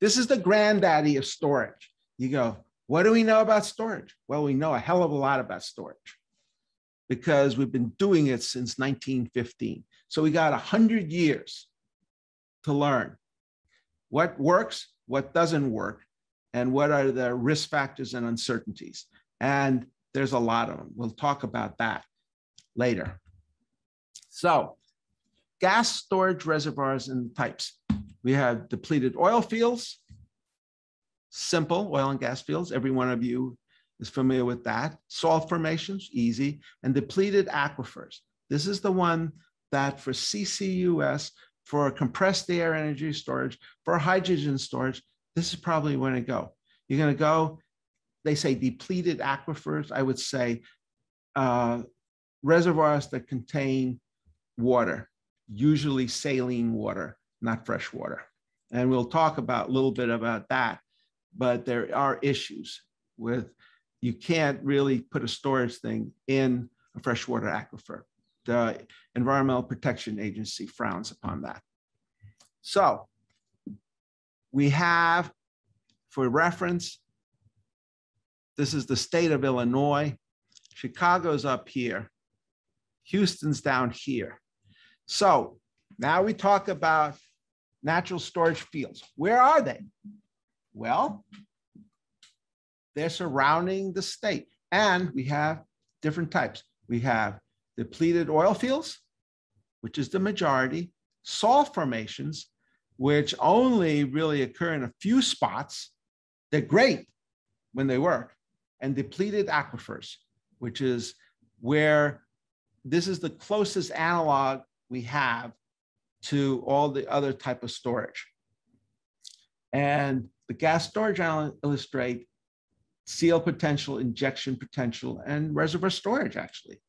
This is the granddaddy of storage. You go, what do we know about storage? Well, we know a hell of a lot about storage because we've been doing it since 1915. So we got 100 years to learn what works, what doesn't work, and what are the risk factors and uncertainties. And there's a lot of them. We'll talk about that later. So gas storage reservoirs and types. We have depleted oil fields, simple oil and gas fields. Every one of you is familiar with that. Salt formations, easy, and depleted aquifers. This is the one that for CCUS, for compressed air energy storage, for hydrogen storage, this is probably where to go. You're going to go, they say depleted aquifers. I would say uh, reservoirs that contain water, usually saline water, not fresh water. And we'll talk about a little bit about that. But there are issues with you can't really put a storage thing in a freshwater aquifer. The Environmental Protection Agency frowns upon that. So we have, for reference, this is the state of Illinois. Chicago's up here. Houston's down here. So now we talk about natural storage fields. Where are they? Well, they're surrounding the state. And we have different types. We have depleted oil fields, which is the majority, salt formations, which only really occur in a few spots. They're great when they work, and depleted aquifers, which is where this is the closest analog we have to all the other type of storage. And the gas storage illustrate seal potential, injection potential, and reservoir storage actually.